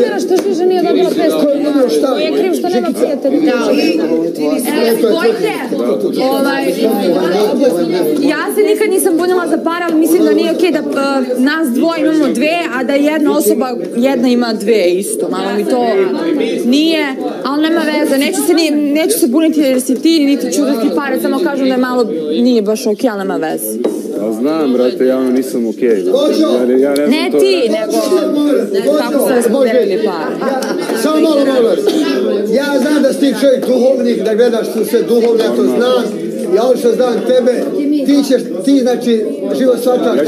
trenera što više nije dobila 500 dinara. Ko je kriv što nema prijatelja? Spojte, ovaj, ja se nikad nisam bunila za para, ali mislim da nije okej da uh, nas dvoje imamo dve, a da jedna osoba, jedna ima dve isto. Malo mi to nije, ali nema veze, neću se, neću se buniti jer si ti, niti ću da ti pare, samo kažem da je malo, nije baš okej, ali nema veze. Ja znam, brate, ja ono nisam okej. Ja, ja ne Ne ti, nego kako se raspodelili pare. Samo malo, vas. Ja znam da si ti čovjek duhovnik, da gledaš tu sve duhovno, ja to znam. Ja ovo što znam tebe, ti ćeš, ti znači život shvataš